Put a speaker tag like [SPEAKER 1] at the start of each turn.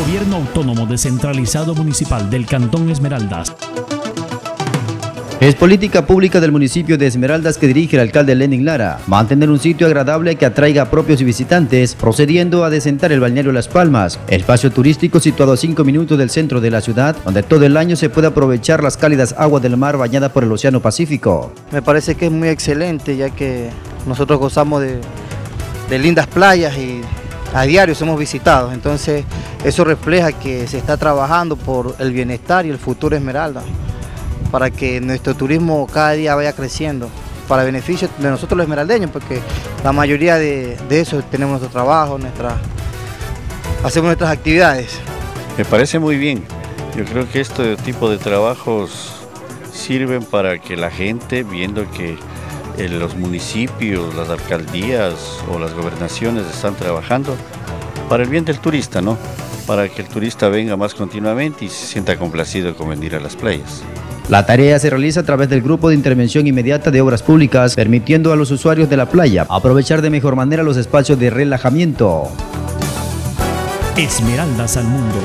[SPEAKER 1] Gobierno Autónomo Descentralizado Municipal del Cantón Esmeraldas.
[SPEAKER 2] Es política pública del municipio de Esmeraldas que dirige el alcalde Lenin Lara, mantener un sitio agradable que atraiga a propios y visitantes, procediendo a desentar el balneario Las Palmas, espacio turístico situado a 5 minutos del centro de la ciudad, donde todo el año se puede aprovechar las cálidas aguas del mar bañada por el Océano Pacífico.
[SPEAKER 3] Me parece que es muy excelente ya que nosotros gozamos de, de lindas playas y a diario somos visitados, entonces eso refleja que se está trabajando por el bienestar y el futuro Esmeralda para que nuestro turismo cada día vaya creciendo, para beneficio de nosotros los esmeraldeños, porque la mayoría de, eso tenemos nuestro trabajo, nuestra, hacemos nuestras actividades.
[SPEAKER 4] Me parece muy bien. Yo creo que este tipo de trabajos sirven para que la gente, viendo que los municipios, las alcaldías o las gobernaciones están trabajando para el bien del turista, ¿no? Para que el turista venga más continuamente y se sienta complacido con venir a las playas.
[SPEAKER 2] La tarea se realiza a través del Grupo de Intervención Inmediata de Obras Públicas, permitiendo a los usuarios de la playa aprovechar de mejor manera los espacios de relajamiento.
[SPEAKER 1] Esmeraldas al mundo.